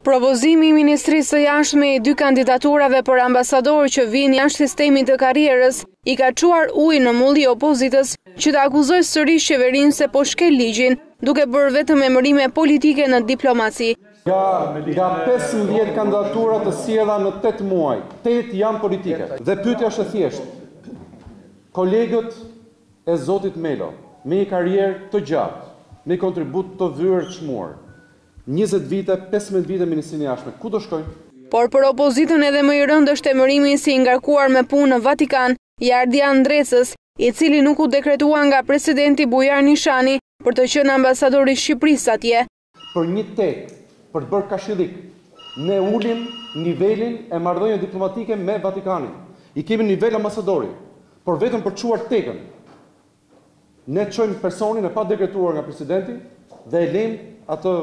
Propozimi i Ministrisë së Jashtme i dy kandidaturave për ambasadorë që vijnë jashtë sistemit të karrierës, i ka çuar ujin në mulli opozitës që të akuzojë sërish qeverinë se po shkel ligjin, duke bërë vetëm emërime politike në diplomaci. Nga pesëmbëdhjetë kandidatura të sjella në tetë muaj, tetë janë politike. Dhe pyetja është e thjeshtë, kolegët e zotit Melo, me një karrierë të gjatë, me një kontribut të vyer të çmuar, njëzet vite, pesëmbëdhjetë vite në Ministrinë e Jashtme, ku do shkojnë? Por për opozitën edhe më i rëndë është emërimi si i ngarkuar me punë në Vatikan i Ardian Ndrecës, i cili nuk u dekretua nga presidenti Bujar Nishani për të qenë ambasador i Shqipërisë atje. Për një tekë, për të bërë karshillik, ne ulim nivelin e marrëdhënieve diplomatike me Vatikanin. I kemi në nivel ambasadori, por vetëm për të çuar tekën. Ne çojmë personin e padekretuar nga presidenti dhe e lejmë atë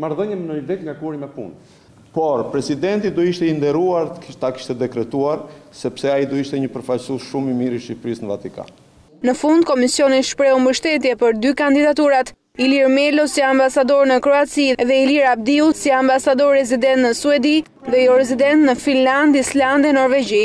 marrëdhënie në nivel të ngarkuarit me punë. Por, presidenti do ishte i nderuar ta kishte dekretuar, sepse ai do ishte një përfaqësues shumë i mirë i Shqipërisë në Vatikan. Në fund, komisioni shprehu mbështetje për dy kandidaturat, Ilir Melo si ambasador në Kroaci dhe Ilir Abdiu si ambasador rezident në Suedi dhe jo rezident në Finlandë, Islandë e Norvegji.